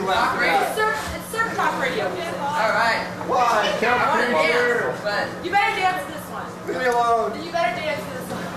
be left It's surf, talk radio. All right. Why? Count I want to dance, but you better dance this one. Leave me alone. You better dance this one.